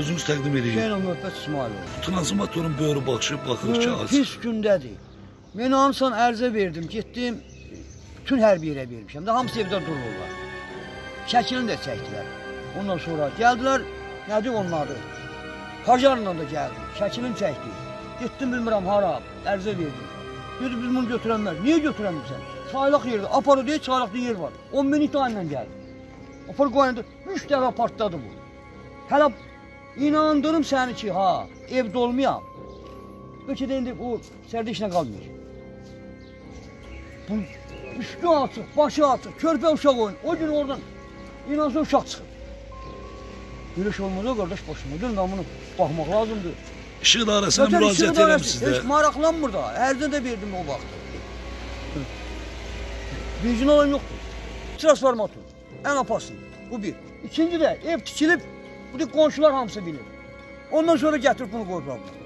Özünüz təqdim edin. Hüseyn Möhbət İsmailov. Transformatorun böyrü baxışıb baxır ki, Bu aç. pis gündədir. Mən hamısan ərzə verdim, getdim. Bütün hərbi yerə vermişəm. də hamısı evdə dururlar. Şəkilini də çəkdilər. Ondan sonra gəldilər, nədir onun adı? Hacarla da gəldi, şəkilini çəkdi. Getdim bilmirəm hara, ərzə verdim. Dedi biz bunu götürənlər. Niyə götürəmirsən? Çaylaq yerdə, aparı deyə çaylaqda yer var. 10 min itayla gəldi. Apar qoyanda 3 dəfə partladı bu. Hələ inandırım səni ki, ha, evdə olmayam. Bəlkə də indi o sərdə işlə qalmıyor. Bu üstü açıq, başı açıq, körpə uşaq oyun. O gün oradan inansın uşaq çıxır. Belə şey olmaz o qardaş başıma. Dün mən bunu baxmaq lazımdır. İşıq işin müraciət idarəsi eləmisiniz də. Heç maraqlanmır da. Ərzə də verdim o vaxt. Benzin olan yoxdur. Transformator. Ən apası. Bu bir. İkinci də ev tikilib, bu qonşular hamısı bilir. Ondan sonra gətirib bunu qoyublar. bura.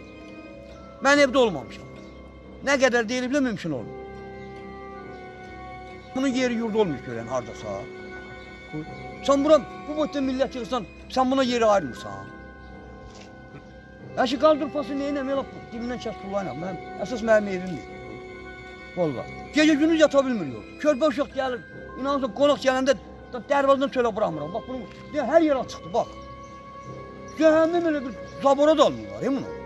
Mən evdə olmamışam. Nə qədər deyiliblə mümkün olmur. Bunun yeri yurdu olmuş görən hardasa. Sən bura bu boyda millət yığırsan, sən buna yeri ayırmırsan. Əşi qaldır pası neyinəm, elə dibindən kəs tullayla. Mən, əsas mənim evimdir. Valla. Gecə gündüz yata bilmir yox. Körpə uşaq gəlir, inanırsan qonaq gələndə da dərvazdan çölə buraxmıram. Bax bunu, deyə hər yer açıqdır, bax. Cəhənnəm elə bir zabora dalmıyorlar, he bunu.